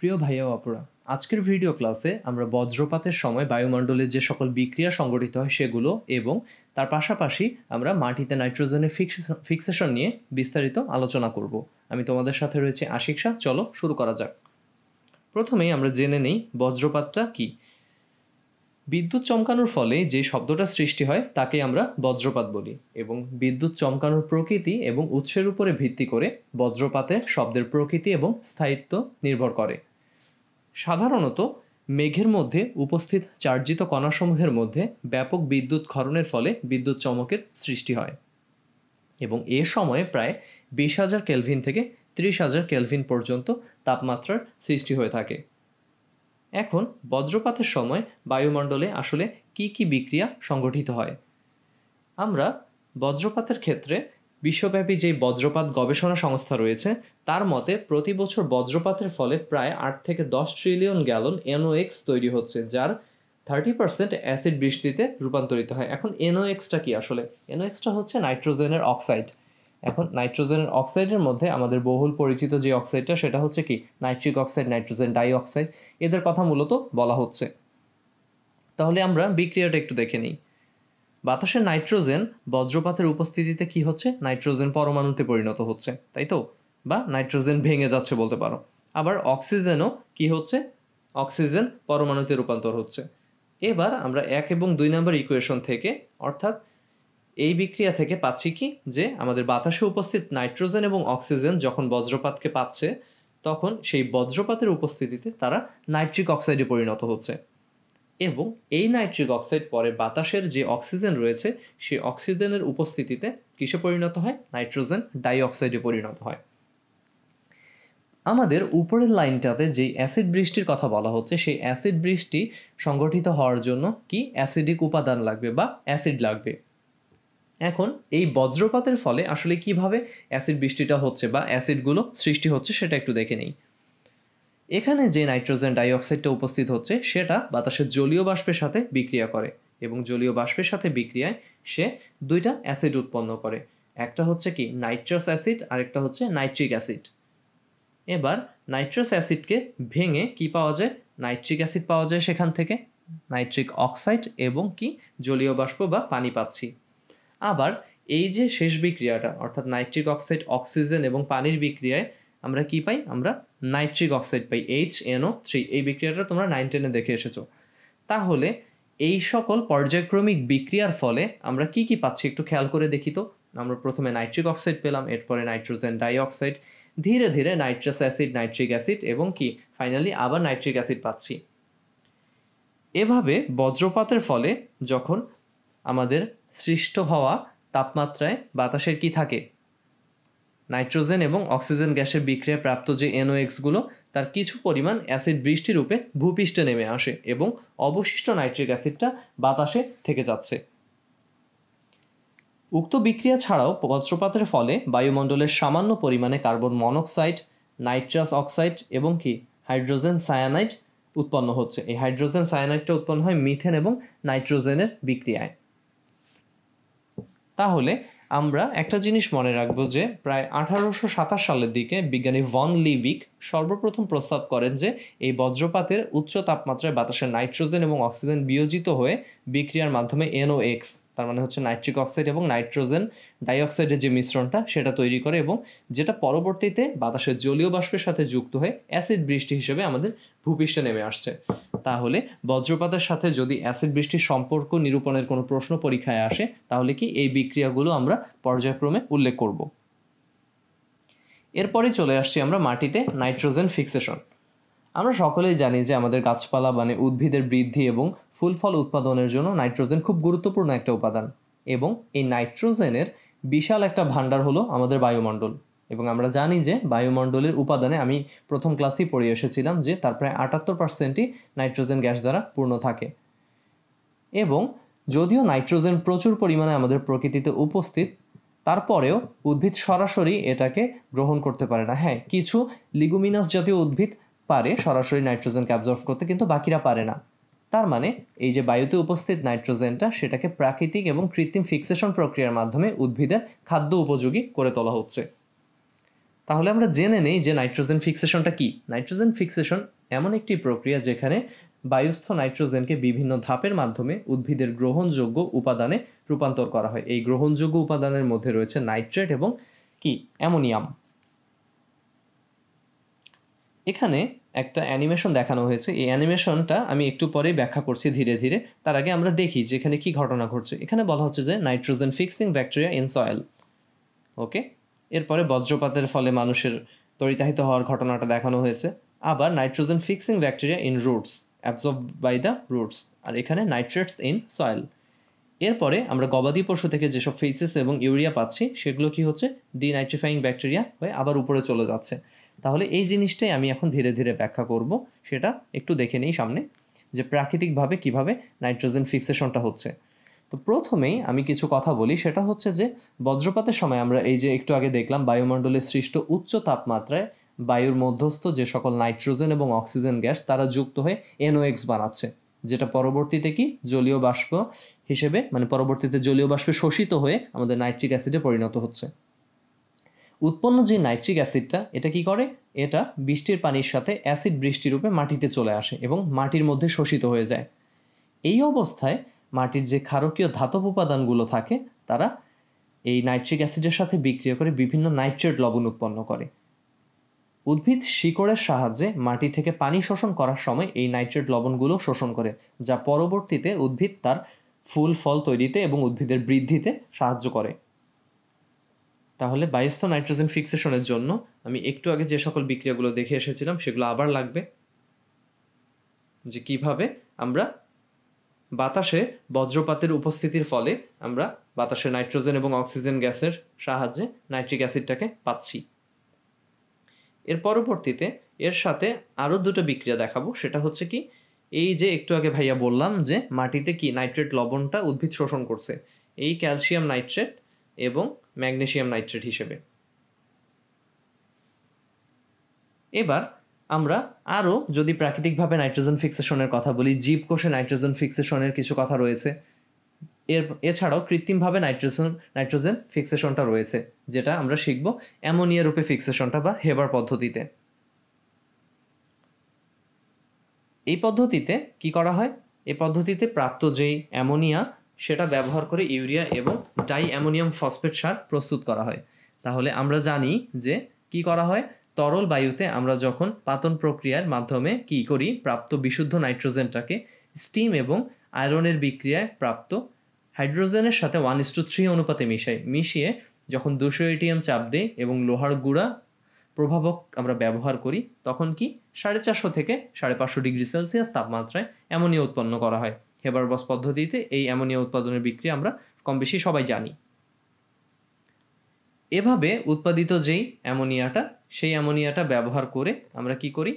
প্রিয় ভাইয়া অপরা আজকের ভিডিও ক্লাসে আমরা বজ্রপাতের সময় বায়ুমণ্ডলে যে সকল বিক্রিয়া সংগঠিত হয় সেগুলো এবং তার পাশাপাশি আমরা মাটিতে নাইট্রোজেনের ফিক্সেশন নিয়ে বিস্তারিত আলোচনা করব। আমি তোমাদের সাথে রয়েছে আশিক শাহ, চলো শুরু করা যাক। প্রথমেই আমরা জেনে নেই বজ্রপাতটা কি। বিদ্যুৎ চমকানোর ফলে যে শব্দটা সৃষ্টি হয় তাকে আমরা বজ্রপাত বলি এবং বিদ্যুৎ চমকানোর প্রকৃতি এবং উৎসের উপরে ভিত্তি করে বজ্রপাতের শব্দের প্রকৃতি এবং স্থায়িত্ব নির্ভর করে। সাধারণত মেঘের মধ্যে উপস্থিত চার্জিত কণাসমূহের মধ্যে ব্যাপক বিদ্যুৎ ক্ষরণের ফলে বিদ্যুৎ চমকের সৃষ্টি হয় এবং এ সময়ে প্রায় বিশ হাজার কেলভিন থেকে ত্রিশ হাজার কেলভিন পর্যন্ত তাপমাত্রার সৃষ্টি হয়ে থাকে। এখন বজ্রপাতের সময় বায়ুমণ্ডলে আসলে কি কি বিক্রিয়া সংগঠিত হয়? আমরা বজ্রপাতের ক্ষেত্রে বিশ্বব্যাপী যে বজ্রপাত গবেষণা সংস্থা রয়েছে, তার মতে প্রতি বছর বজ্রপাতের ফলে প্রায় আট থেকে দশ ট্রিলিয়ন গ্যালন এনওএক্স তৈরি হচ্ছে, যার থার্টি পার্সেন্ট অ্যাসিড বৃষ্টিতে রূপান্তরিত হয়। এখন এনওএক্সটা কি আসলে? এনওএক্সটা হচ্ছে নাইট্রোজেনের অক্সাইড। এখন নাইট্রোজেনের অক্সাইডের মধ্যে আমাদের বহুল পরিচিত যে অক্সাইডটা, সেটা হচ্ছে কি? Nitric oxide, nitrogen dioxide এদের কথা মূলত বলা হচ্ছে। তাহলে আমরা বিক্রিয়াটা একটু দেখে নিই। বাতাসের নাইট্রোজেন বজ্রপাতের উপস্থিতিতে কি হচ্ছে? নাইট্রোজেন পরমাণুতে পরিণত হচ্ছে, তাই তো? বা নাইট্রোজেন ভেঙে যাচ্ছে বলতে পারো। আবার অক্সিজেনও কি হচ্ছে? অক্সিজেন পরমাণুতে রূপান্তর হচ্ছে। এবার আমরা এক এবং দুই নম্বর ইকুয়েশন থেকে, অর্থাৎ এই বিক্রিয়া থেকে পাচ্ছি কি? যে আমাদের বাতাসে উপস্থিত নাইট্রোজেন এবং অক্সিজেন যখন বজ্রপাতকে পাচ্ছে, তখন সেই বজ্রপাতের উপস্থিতিতে তারা নাইট্রিক অক্সাইডে পরিণত হচ্ছে। এবং এই নাইট্রিক অক্সাইড পরে বাতাসের যে অক্সিজেন রয়েছে, সেই অক্সিজেনের উপস্থিতিতে কিসে পরিণত হয়? নাইট্রোজেন ডাইঅক্সাইডে পরিণত হয়। আমাদের উপরের লাইনটাতে যে অ্যাসিড বৃষ্টির কথা বলা হচ্ছে, সেই অ্যাসিড বৃষ্টি সংগঠিত হওয়ার জন্য কি অ্যাসিডিক উপাদান লাগবে বা অ্যাসিড লাগবে? এখন এই বজ্রপাতের ফলে আসলে কীভাবে অ্যাসিড বৃষ্টিটা হচ্ছে বা অ্যাসিডগুলো সৃষ্টি হচ্ছে সেটা একটু দেখে নিই। এখানে যে নাইট্রোজেন ডাইঅক্সাইডটা উপস্থিত হচ্ছে, সেটা বাতাসের জলীয় বাষ্পের সাথে বিক্রিয়া করে এবং জলীয় বাষ্পের সাথে বিক্রিয়ায় সে দুইটা অ্যাসিড উৎপন্ন করে। একটা হচ্ছে কি নাইট্রাস অ্যাসিড, আরেকটা হচ্ছে নাইট্রিক অ্যাসিড। এবার নাইট্রাস অ্যাসিডকে ভেঙে কি পাওয়া যায়? নাইট্রিক অ্যাসিড পাওয়া যায় সেখান থেকে। নাইট্রিক অক্সাইড এবং কি জলীয় বাষ্প বা পানি পাচ্ছি। আবার এই যে শেষ বিক্রিয়াটা, অর্থাৎ নাইট্রিক অক্সাইড, অক্সিজেন এবং পানির বিক্রিয়ায় আমরা কি পাই? আমরা নাইট্রিক অক্সাইড পাই এইচ এনও থ্রি এই বিক্রিয়াটা তোমরা নাইন টেনে দেখে এসেছ। তাহলে এই সকল পর্যায়ক্রমিক বিক্রিয়ার ফলে আমরা কি কি পাচ্ছি একটু খেয়াল করে দেখি তো। আমরা প্রথমে নাইট্রিক অক্সাইড পেলাম, এরপরে নাইট্রোজেন ডাইঅক্সাইড ধীরে ধীরে নাইট্রাস অ্যাসিড নাইট্রিক অ্যাসিড এবং কি ফাইনালি আবার নাইট্রিক অ্যাসিড পাচ্ছি। এভাবে বজ্রপাতের ফলে যখন আমাদের সৃষ্ট হওয়া তাপমাত্রায় বাতাসের কি থাকে? নাইট্রোজেন এবং অক্সিজেন গ্যাসের বিক্রিয়ায় প্রাপ্ত যে এনওএক্সগুলো, তার কিছু পরিমাণ অ্যাসিড বৃষ্টি রূপে ভূপৃষ্ঠে নেমে আসে এবং অবশিষ্ট নাইট্রিক অ্যাসিডটা বাতাসে থেকে যাচ্ছে। উক্ত বিক্রিয়া ছাড়াও বজ্রপাতের ফলে বায়ুমণ্ডলের সামান্য পরিমাণে কার্বন মনোক্সাইড, নাইট্রাস অক্সাইড এবং কি হাইড্রোজেন সায়ানাইড উৎপন্ন হচ্ছে। এই হাইড্রোজেন সায়ানাইডটা উৎপন্ন হয় মিথেন এবং নাইট্রোজেনের বিক্রিয়ায়। তাহলে আমরা একটা জিনিস মনে রাখব যে প্রায় আঠারোশো সাতাশ সালের দিকে বিজ্ঞানী ভন লিভিক সর্বপ্রথম প্রস্তাব করেন যে এই বজ্রপাতের উচ্চ তাপমাত্রায় বাতাসে নাইট্রোজেন এবং অক্সিজেন বিয়োজিত হয়ে বিক্রিয়ার মাধ্যমে এনও এক্স তার মানে হচ্ছে নাইট্রিক অক্সাইড এবং নাইট্রোজেন ডাইঅক্সাইডের যে মিশ্রণটা সেটা তৈরি করে এবং যেটা পরবর্তীতে বাতাসের জলীয় বাষ্পের সাথে যুক্ত হয়ে অ্যাসিড বৃষ্টি হিসেবে আমাদের ভূপৃষ্ঠে নেমে আসছে। তাহলে বজ্রপাতের সাথে যদি অ্যাসিড বৃষ্টির সম্পর্ক নিরূপণের কোনো প্রশ্ন পরীক্ষায় আসে, তাহলে কি এই বিক্রিয়াগুলো আমরা পর্যায়ক্রমে উল্লেখ করব? এরপরে চলে আসছি আমরা মাটিতে নাইট্রোজেন ফিক্সেশন। আমরা সকলেই জানি যে আমাদের গাছপালা মানে উদ্ভিদের বৃদ্ধি এবং ফুল ফল উৎপাদনের জন্য নাইট্রোজেন খুব গুরুত্বপূর্ণ একটা উপাদান এবং এই নাইট্রোজেনের বিশাল একটা ভাণ্ডার হলো আমাদের বায়ুমণ্ডল। এবং আমরা জানি যে বায়ুমণ্ডলের উপাদানে আমি প্রথম ক্লাসেই পড়ে এসেছিলাম যে তার প্রায় আটাত্তর পার্সেন্টই নাইট্রোজেন গ্যাস দ্বারা পূর্ণ থাকে। এবং যদিও নাইট্রোজেন প্রচুর পরিমাণে আমাদের প্রকৃতিতে উপস্থিত, তারপরেও উদ্ভিদ সরাসরি এটাকে গ্রহণ করতে পারে না। হ্যাঁ কিছু লিগুমিনাস জাতীয় উদ্ভিদ পারে সরাসরি নাইট্রোজেনকে অ্যাবজর্ভ করতে, কিন্তু বাকিরা পারে না। তার মানে এই যে বায়ুতে উপস্থিত নাইট্রোজেনটা সেটাকে প্রাকৃতিক এবং কৃত্রিম ফিক্সেশন প্রক্রিয়ার মাধ্যমে উদ্ভিদের খাদ্য উপযোগী করে তোলা হচ্ছে। তাহলে আমরা জেনে নেই যে নাইট্রোজেন ফিক্সেশনটা কি। নাইট্রোজেন ফিক্সেশন এমন একটি প্রক্রিয়া যেখানে বায়ুস্থ নাইট্রোজেনকে বিভিন্ন ধাপের মাধ্যমে উদ্ভিদের গ্রহণযোগ্য উপাদানে রূপান্তর করা হয়। এই গ্রহণযোগ্য উপাদানের মধ্যে রয়েছে নাইট্রেট এবং কি? অ্যামোনিয়াম। এখানে একটা অ্যানিমেশন দেখানো হয়েছে। এই অ্যানিমেশনটা আমি একটু পরেই ব্যাখ্যা করছি ধীরে ধীরে। তার আগে আমরা দেখি যে এখানে কী ঘটনা ঘটছে। এখানে বলা হচ্ছে যে nitrogen fixing bacteria in soil. Okay? এরপরে বজ্রপাতের ফলে মানুষের তরিতাহিত হওয়ার ঘটনাটা দেখানো হয়েছে। আবার nitrogen fixing bacteria in roots absorb by the roots, আর এখানে নাইট্রেটস ইন সয়েল। এরপরে আমরা গবাদি পশু থেকে যেসব ফেসেস এবং ইউরিয়া পাচ্ছি, সেগুলো কি হচ্ছে? ডিনাইট্রিফাইং ব্যাকটেরিয়া হয়ে আবার উপরে চলে যাচ্ছে। তাহলে এই জিনিসটাই আমি এখন ধীরে ধীরে ব্যাখ্যা করব, সেটা একটু দেখে নিই সামনে, যে প্রাকৃতিকভাবে কীভাবে নাইট্রোজেন ফিক্সেশনটা হচ্ছে। তো প্রথমেই আমি কিছু কথা বলি, সেটা হচ্ছে যে বজ্রপাতের সময় আমরা এই যে একটু আগে দেখলাম বায়ুমণ্ডলে সৃষ্ট উচ্চ তাপমাত্রায় বায়ুর মধ্যস্থ যে সকল নাইট্রোজেন এবং অক্সিজেন গ্যাস, তারা যুক্ত হয়ে এনওএক্স বানাচ্ছে, যেটা পরবর্তীতে কি জলীয় বাষ্প হিসেবে মানে পরবর্তীতে জলীয় বাষ্পে শোষিত হয়ে আমাদের নাইট্রিক অ্যাসিডে পরিণত হচ্ছে। উৎপন্ন যে নাইট্রিক অ্যাসিডটা, এটা কি করে? এটা বৃষ্টির পানির সাথে অ্যাসিড বৃষ্টিরূপে মাটিতে চলে আসে এবং মাটির মধ্যে শোষিত হয়ে যায়। এই অবস্থায় মাটির যে ক্ষারকীয় ধাতব উপাদানগুলো থাকে, তারা এই নাইট্রিক অ্যাসিডের সাথে বিক্রিয়া করে বিভিন্ন নাইট্রেট লবণ উৎপন্ন করে। উদ্ভিদ শিকড়ের সাহায্যে মাটি থেকে পানি শোষণ করার সময় এই নাইট্রেট লবণগুলো শোষণ করে, যা পরবর্তীতে উদ্ভিদ তার ফুল, ফল তৈরিতে এবং উদ্ভিদের বৃদ্ধিতে সাহায্য করে। তাহলে বায়ুস্থ নাইট্রোজেন ফিক্সেশনের জন্য আমি একটু আগে যে সকল বিক্রিয়াগুলো দেখে এসেছিলাম, সেগুলো আবার লাগবে। যে কীভাবে আমরা বাতাসে বজ্রপাতের উপস্থিতির ফলে আমরা বাতাসে নাইট্রোজেন এবং অক্সিজেন গ্যাসের সাহায্যে নাইট্রিক অ্যাসিডটাকে পাচ্ছি। এর পরবর্তীতে এর সাথে আরও দুটো বিক্রিয়া দেখাবো। সেটা হচ্ছে কি, এই যে একটু আগে ভাইয়া বললাম যে মাটিতে কি নাইট্রেট লবণটা উদ্ভিদ শোষণ করছে, এই ক্যালসিয়াম নাইট্রেট এবং ম্যাগনেশিয়াম নাইট্রেট হিসেবে। এবার আমরা আরও যদি প্রাকৃতিকভাবে নাইট্রোজেন ফিক্সেশনের কথা বলি, জীবকোষে নাইট্রোজেন ফিক্সেশনের কিছু কথা রয়েছে। এর, এছাড়াও কৃত্রিমভাবে নাইট্রোজেন নাইট্রোজেন ফিক্সেশনটা রয়েছে, যেটা আমরা শিখব অ্যামোনিয়া রূপে ফিক্সেশনটা বা হেবার পদ্ধতিতে। এই পদ্ধতিতে কি করা হয়? এই পদ্ধতিতে প্রাপ্ত যেই অ্যামোনিয়া, সেটা ব্যবহার করে ইউরিয়া এবং ডাই অ্যামোনিয়াম ফসফেট সার প্রস্তুত করা হয়। তাহলে আমরা জানি যে কি করা হয়? তরল বায়ুতে আমরা যখন পাতন প্রক্রিয়ার মাধ্যমে কি করি, প্রাপ্ত বিশুদ্ধ নাইট্রোজেনটাকে স্টিম এবং আয়রনের বিক্রিয়ায় প্রাপ্ত হাইড্রোজেনের সাথে ওয়ান ইস টু থ্রি অনুপাতে মিশাই। মিশিয়ে যখন দুশো এটিএম চাপ দিই এবং লোহার গুঁড়া প্রভাবক আমরা ব্যবহার করি, তখন কি সাড়ে চারশো থেকে সাড়ে পাঁচশো ডিগ্রি সেলসিয়াস তাপমাত্রায় অ্যামোনিয়া উৎপন্ন করা হয়। হেবারবস পদ্ধতিতে এই অ্যামোনিয়া উৎপাদনের বিক্রিয়া আমরা কম বেশি সবাই জানি। এভাবে উৎপাদিত যেই অ্যামোনিয়াটা, সেই অ্যামোনিয়াটা ব্যবহার করে আমরা কি করি?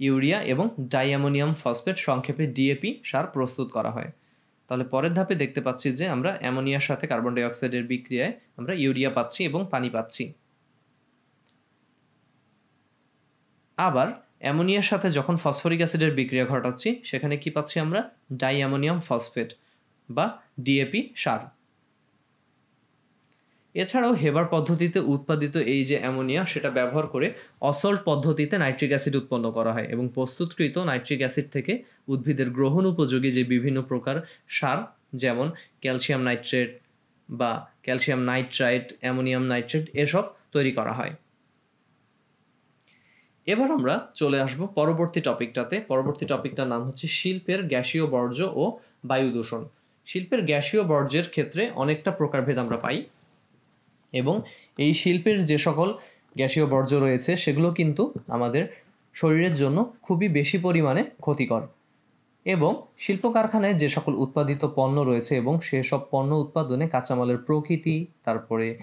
ইউরিয়া এবং ডাইঅ্যামোনিয়াম ফসফেট সংক্ষেপে ডিএপি সার প্রস্তুত করা হয়। তাহলে পরের ধাপে দেখতে পাচ্ছি যে আমরা অ্যামোনিয়ার সাথে কার্বন ডাইঅক্সাইডের বিক্রিয়ায় আমরা ইউরিয়া পাচ্ছি এবং পানি পাচ্ছি। আবার অ্যামোনিয়ার সাথে যখন ফসফরিক অ্যাসিডের বিক্রিয়া ঘটাচ্ছি, সেখানে কি পাচ্ছি আমরা? ডাই অ্যামোনিয়াম ফসফেট বা ডিএপি সার। এছাড়াও হেবার পদ্ধতিতে উৎপাদিত এই যে অ্যামোনিয়া, সেটা ব্যবহার করে অসল্ট পদ্ধতিতে নাইট্রিক অ্যাসিড উৎপন্ন করা হয় এবং প্রস্তুতকৃত নাইট্রিক অ্যাসিড থেকে উদ্ভিদের গ্রহণ উপযোগী যে বিভিন্ন প্রকার সার, যেমন ক্যালসিয়াম নাইট্রেট বা ক্যালসিয়াম নাইট্রাইট, অ্যামোনিয়াম নাইট্রেট, এসব তৈরি করা হয়। এবার আমরা চলে আসব পরবর্তী টপিকটাতে। পরবর্তী টপিকটার নাম হচ্ছে শিল্পের গ্যাসীয় বর্জ্য ও বায়ু দূষণ। শিল্পের গ্যাসীয় বর্জ্যের ক্ষেত্রে অনেকটা প্রকারভেদ আমরা পাই। এবং এই শিল্পের যে সকল গ্যাসীয় বর্জ্য রয়েছে, সেগুলো কিন্তু আমাদের শরীরের জন্য খুবই বেশি পরিমাণে ক্ষতিকর। এবং শিল্প কারখানায় যে সকল উৎপাদিত পণ্য রয়েছে এবং সেসব পণ্য উৎপাদনে কাঁচামালের প্রকৃতি, তারপরে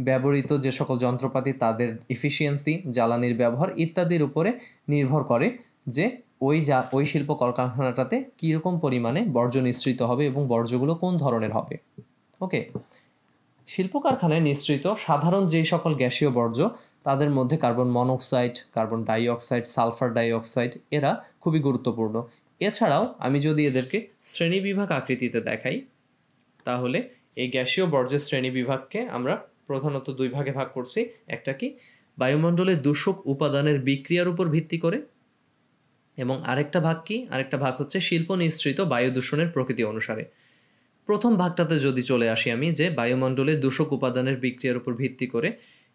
ব্যবহৃত যে সকল যন্ত্রপাতি, তাদের ইফিসিয়েন্সি জ্বালানির ব্যবহার ইত্যাদির উপরে নির্ভর করে যে ওই যা, ওই শিল্প কলকারখানাটাতে কীরকম পরিমাণে বর্জ্য নিঃসৃত হবে এবং বর্জ্যগুলো কোন ধরনের হবে। ওকে শিল্প কারখানায় নিঃসৃত সাধারণ যেই সকল গ্যাসীয় বর্জ্য, তাদের মধ্যে carbon monoxide, carbon dioxide, sulphur dioxide, এরা খুবই গুরুত্বপূর্ণ। এছাড়াও আমি যদি এদেরকে শ্রেণীবিভাগ আকৃতিতে দেখাই, তাহলে এই গ্যাসীয় বর্জ্যের শ্রেণীবিভাগকে আমরা প্রধানত দুই ভাগে ভাগ করছি। একটা কি বায়ুমণ্ডলের দূষক উপাদানের বিক্রিয়ার উপর ভিত্তি করে, এবং আরেকটা ভাগ কি, আরেকটা ভাগ হচ্ছে শিল্প নিঃসৃত বায়ু দূষণের প্রকৃতি অনুসারে। প্রথম ভাগটাতে যদি চলে আসি আমি, যে বায়ুমণ্ডলে দূষক উপাদানের বিক্রিয়ার উপর ভিত্তি করে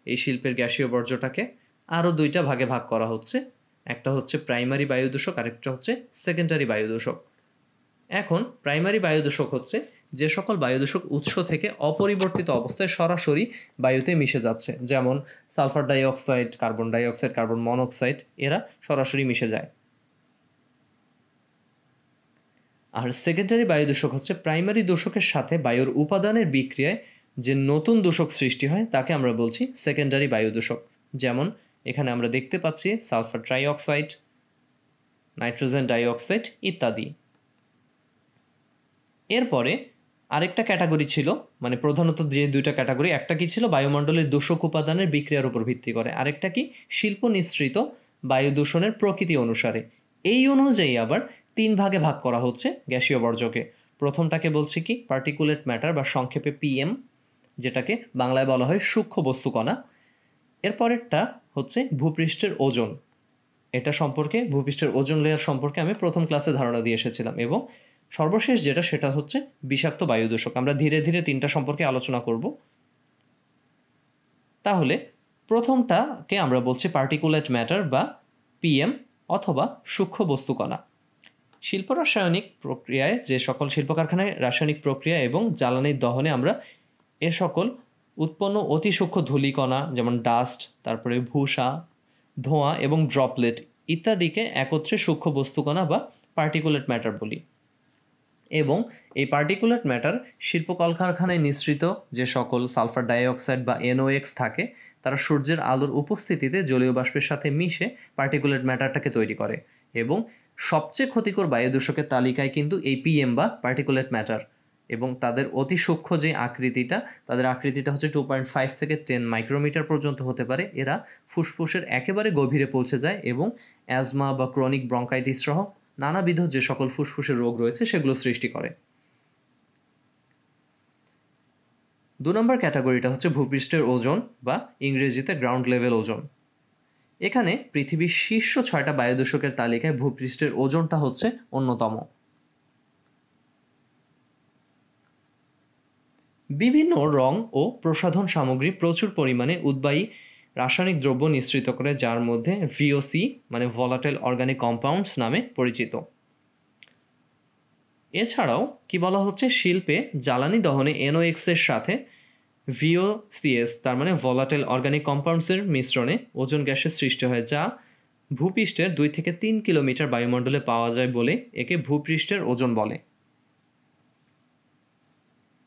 এই শিল্পের গ্যাসীয় বর্জ্যটাকে আরও দুইটা ভাগে ভাগ করা হচ্ছে। একটা হচ্ছে প্রাইমারি বায়ু দূষক, আরেকটা হচ্ছে সেকেন্ডারি বায়ু দূষক। এখন প্রাইমারি বায়ু দূষক হচ্ছে যে সকল বায়ু দূষক উৎস থেকে অপরিবর্তিত অবস্থায় সরাসরি বায়ুতে মিশে যাচ্ছে। যেমন sulphur dioxide, carbon dioxide, carbon monoxide, এরা সরাসরি মিশে যায়। আর সেকেন্ডারি বায়ু দূষক হচ্ছে প্রাইমারি দূষকের সাথে বায়ুর উপাদানের বিক্রিয়ায় যে নতুন দূষক সৃষ্টি হয়, তাকে আমরা বলছি সেকেন্ডারি বায়ু দূষক যেমন, এখানে আমরা দেখতে পাচ্ছি সালফার ট্রাইঅক্সাইড, নাইট্রোজেন ডাইঅক্সাইড ইত্যাদি। এরপরে আরেকটা ক্যাটাগরি ছিল মানে প্রধানত যে দুইটা ক্যাটাগরি, একটা কি ছিল বায়ুমণ্ডলের দূষক উপাদানের বিক্রিয়ার উপর ভিত্তি করে, আরেকটা কি শিল্প নিঃসৃত বায়ু দূষণের প্রকৃতি অনুসারে। এই অনুযায়ী আবার তিন ভাগে ভাগ করা হচ্ছে গ্যাসীয় বর্জ্যকে। প্রথমটাকে বলছি কি? পার্টিকুলেট ম্যাটার বা সংক্ষেপে পিএম যেটাকে বাংলায় বলা হয় সূক্ষ্ম বস্তুকণা। এরপরেরটা হচ্ছে ভূপৃষ্ঠের ওজন। এটা সম্পর্কে, ভূপৃষ্ঠের ওজন লেয়ার সম্পর্কে আমি প্রথম ক্লাসে ধারণা দিয়ে এসেছিলাম এবং সর্বশেষ যেটা সেটা হচ্ছে বিষাক্ত বায়ু দূষক আমরা ধীরে ধীরে তিনটা সম্পর্কে আলোচনা করব। তাহলে প্রথমটাকে আমরা বলছি পার্টিকুলেট ম্যাটার বা পিএম অথবা সূক্ষ্ম বস্তুকণা। শিল্প রাসায়নিক প্রক্রিয়ায়, যে সকল শিল্প কারখানায় রাসায়নিক প্রক্রিয়া এবং জ্বালানির দহনে আমরা এ সকল উৎপন্ন অতি সূক্ষ্ম ধূলিকণা, যেমন ডাস্ট তারপরে ভূষা ধোঁয়া এবং ড্রপলেট ইত্যাদিকে একত্রে সূক্ষ্ম বস্তুকণা বা পার্টিকুলেট ম্যাটার বলি। এবং এই পার্টিকুলেট ম্যাটার শিল্প কলকারখানায় নিঃসৃত যে সকল সালফার ডাইঅক্সাইড বা এনওএক্স থাকে, তারা সূর্যের আলোর উপস্থিতিতে জলীয় বাষ্পের সাথে মিশে পার্টিকুলেট ম্যাটারটাকে তৈরি করে এবং সবচেয়ে ক্ষতিকর বায়ু দূষকের তালিকায় কিন্তু এই পিএম বা পার্টিকুলেট ম্যাটার এবং তাদের অতি সূক্ষ্ম যে আকৃতিটা, তাদের আকৃতিটা হচ্ছে টু পয়েন্ট ফাইভ থেকে টেন মাইক্রোমিটার পর্যন্ত হতে পারে। এরা ফুসফুসের একেবারে গভীরে পৌঁছে যায় এবং অ্যাজমা বা ক্রনিক ব্রঙ্কাইটিস সহ নানাবিধ যে সকল ফুসফুসের রোগ রয়েছে সেগুলো সৃষ্টি করে। দু নম্বর ক্যাটাগরিটা হচ্ছে ভূপৃষ্ঠের ওজন বা ইংরেজিতে গ্রাউন্ড লেভেল ওজন। এখানে পৃথিবীর শীর্ষ ছয়টা বায়ুদূষকের তালিকায় ভূপৃষ্ঠের ওজনটা হচ্ছে অন্যতম। বিভিন্ন রং ও প্রসাধন সামগ্রী প্রচুর পরিমাণে উদ্বায়ী রাসায়নিক দ্রব্য নিঃসৃত করে, যার মধ্যে ভিওসি মানে ভলাটাইল অর্গানিক কম্পাউন্ডস নামে পরিচিত। এছাড়াও কি বলা হচ্ছে, শিল্পে জ্বালানি দহনে এনওএক্সের সাথে ভিওসিএস তার মানে ভলাটাইল অর্গানিক কম্পাউন্ডসের মিশ্রণে ওজন গ্যাসের সৃষ্টি হয়, যা ভূপৃষ্ঠের দুই থেকে তিন কিলোমিটার বায়ুমণ্ডলে পাওয়া যায় বলে একে ভূপৃষ্ঠের ওজন বলে।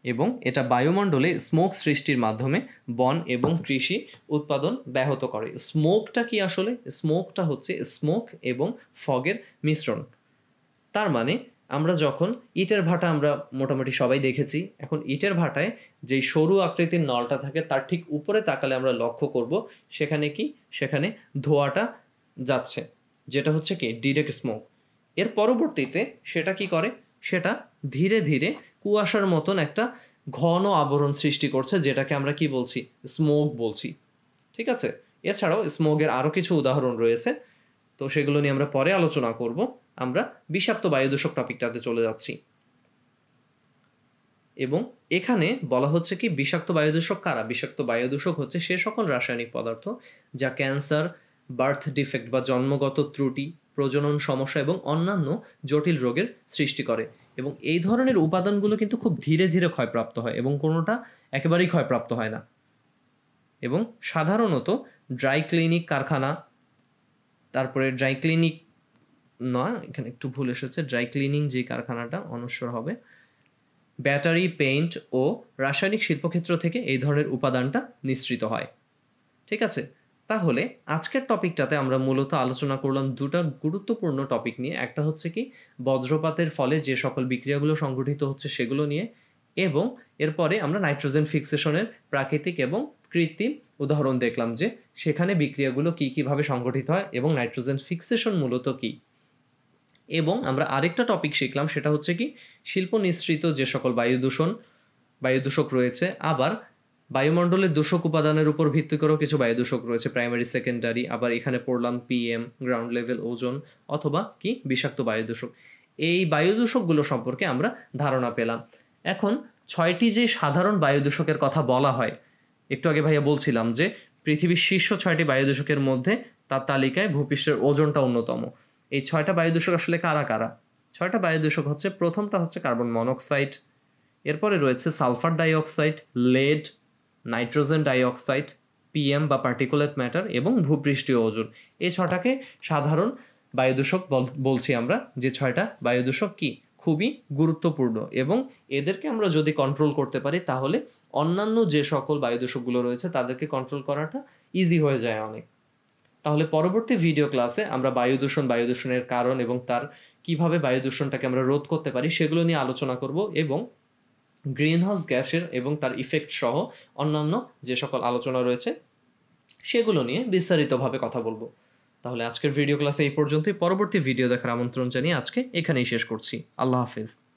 এবং এটা বায়ুমণ্ডলে স্মোক সৃষ্টির মাধ্যমে বন এবং কৃষি উৎপাদন ব্যাহত করে। স্মোকটা কি আসলে? স্মোকটা হচ্ছে স্মোক এবং ফগের মিশ্রণ। তার মানে আমরা যখন ইটের ভাটা আমরা মোটামুটি সবাই দেখেছি, এখন ইটের ভাটায় যেই সরু আকৃতির নলটা থাকে তার ঠিক উপরে তাকালে আমরা লক্ষ্য করব সেখানে কি? সেখানে ধোঁয়াটা যাচ্ছে, যেটা হচ্ছে কি? Direct smoke. এর পরবর্তীতে সেটা কি করে? সেটা ধীরে ধীরে কুয়াশার মতন একটা ঘন আবরণ সৃষ্টি করছে, যেটাকে আমরা কি বলছি? স্মোক বলছি। ঠিক আছে? এছাড়াও স্মোকের আরও কিছু উদাহরণ রয়েছে, তো সেগুলো নিয়ে আমরা পরে আলোচনা করব। আমরা বিষাক্ত বায়ুদূষক টপিকটাতে চলে যাচ্ছি। এবং এখানে বলা হচ্ছে কি, বিষাক্ত বায়ুদূষক কারা? বিষাক্ত বায়ুদূষক হচ্ছে সে সকল রাসায়নিক পদার্থ যা ক্যান্সার, বার্থ ডিফেক্ট বা জন্মগত ত্রুটি, প্রজনন সমস্যা এবং অন্যান্য জটিল রোগের সৃষ্টি করে। এবং এই ধরনের উপাদানগুলো কিন্তু খুব ধীরে ধীরে ক্ষয়প্রাপ্ত হয় এবং কোনোটা একেবারেই ক্ষয়প্রাপ্ত হয় না। এবং সাধারণত ড্রাই ক্লিনিক কারখানা, তারপরে ড্রাই ক্লিনিক নয়, এখানে একটু ভুল এসেছে। ড্রাই ক্লিনিং যে কারখানাটা, অনস্বর হবে। ব্যাটারি পেইন্ট ও রাসায়নিক শিল্পক্ষেত্র থেকে এই ধরনের উপাদানটা নিঃসৃত হয়। ঠিক আছে? তাহলে আজকের টপিকটাতে আমরা মূলত আলোচনা করলাম দুটা গুরুত্বপূর্ণ টপিক নিয়ে। একটা হচ্ছে কি, বজ্রপাতের ফলে যে সকল বিক্রিয়াগুলো সংগঠিত হচ্ছে সেগুলো নিয়ে এবং এরপরে আমরা নাইট্রোজেন ফিক্সেশনের প্রাকৃতিক এবং কৃত্রিম উদাহরণ দেখলাম যে সেখানে বিক্রিয়াগুলো কী কীভাবে সংগঠিত হয় এবং নাইট্রোজেন ফিক্সেশন মূলত কী। এবং আমরা আরেকটা টপিক শিখলাম, সেটা হচ্ছে কি, শিল্প নিঃসৃত যে সকল বায়ু দূষণ, বায়ু দূষক রয়েছে, আবার বায়ুমণ্ডলের দূষক উপাদানের উপর ভিত্তি করেও কিছু বায়ু দূষক রয়েছে প্রাইমারি সেকেন্ডারি আবার এখানে পড়লাম পিএম গ্রাউন্ড লেভেল ওজন অথবা কি, বিষাক্ত বায়ু দূষক। এই বায়ু দূষকগুলো সম্পর্কে আমরা ধারণা পেলাম। এখন ছয়টি যে সাধারণ বায়ু দূষকের কথা বলা হয়, একটু আগে ভাইয়া বলছিলাম যে, পৃথিবীর শীর্ষ ছয়টি বায়ু দূষকের মধ্যে তার তালিকায় ভূপৃষ্ঠের ওজনটা অন্যতম। এই ছয়টা বায়ু দূষক আসলে কারা কারা? ছয়টা বায়ু দূষক হচ্ছে, প্রথমটা হচ্ছে কার্বন মনোক্সাইড, এরপরে রয়েছে sulphur dioxide, lead, nitrogen dioxide, PM বা পার্টিকুলেট ম্যাটার এবং ভূপৃষ্ঠীয় ওজন। এই ছটাকে সাধারণ বায়ু বায়ুদূষক বলছি আমরা যে ছয়টা বায়ুদূষক কি? খুবই গুরুত্বপূর্ণ এবং এদেরকে আমরা যদি কন্ট্রোল করতে পারি, তাহলে অন্যান্য যে সকল বায়ুদূষকগুলো রয়েছে, তাদেরকে কন্ট্রোল করাটা ইজি হয়ে যায় অনেক। তাহলে পরবর্তী ভিডিও ক্লাসে আমরা বায়ু দূষণ বায়ু দূষণের কারণ এবং তার কীভাবে বায়ু দূষণটাকে আমরা রোধ করতে পারি সেগুলো নিয়ে আলোচনা করব এবং গ্রিনহাউস গ্যাসের এবং তার ইফেক্ট সহ অন্যান্য যে সকল আলোচনা রয়েছে সেগুলো নিয়ে বিস্তারিতভাবে কথা বলব। তাহলে আজকের ভিডিও ক্লাসে এই পর্যন্তই। পরবর্তী ভিডিও দেখার আমন্ত্রণ জানিয়ে আজকে এখানেই শেষ করছি। আল্লাহ হাফিজ।